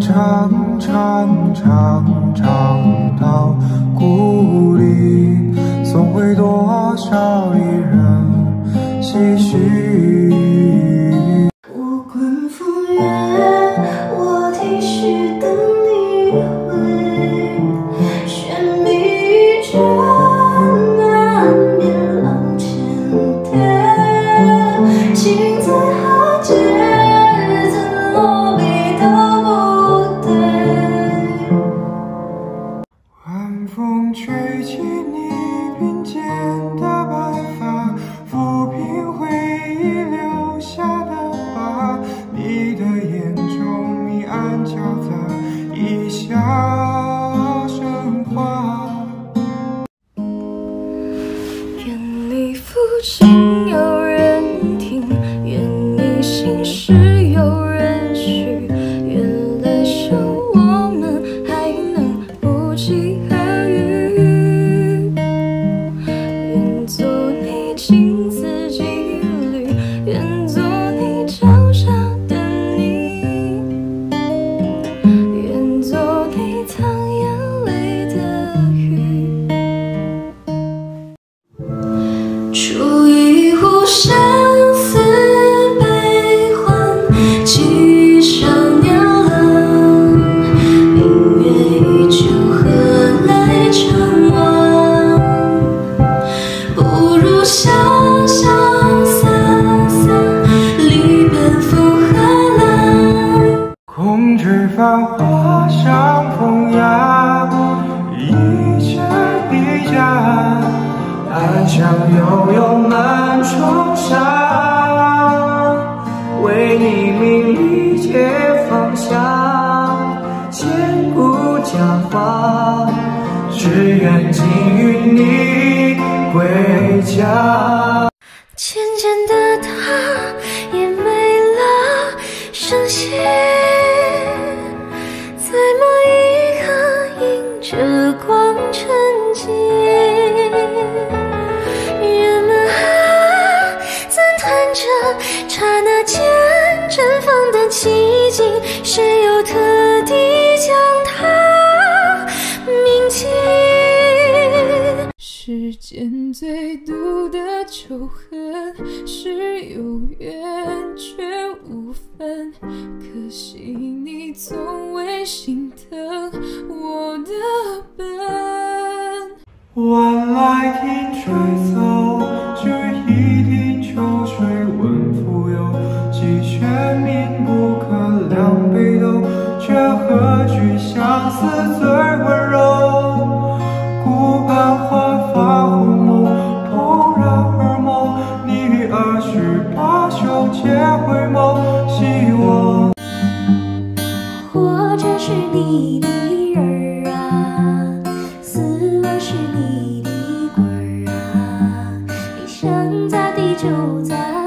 长长长长到故里，送回多少离人唏嘘。一笑生花。愿你抚琴煮一壶相思悲欢，几声年冷。明月依旧，何来怅惘？不如潇潇洒洒，离别负荷浪。空知繁华像风雅，想拥有满窗纱，为你名利皆放下，千古佳话，只愿今与你归家。渐渐的，他也没了声息，在某一刻迎着光沉寂。刹那间绽放的奇迹，谁又特地将它铭记？世间最毒的仇恨是有缘却无分，可惜你从未心疼我的笨。晚来听吹奏，是你的人儿啊死了是你的鬼儿啊你想咋地就咋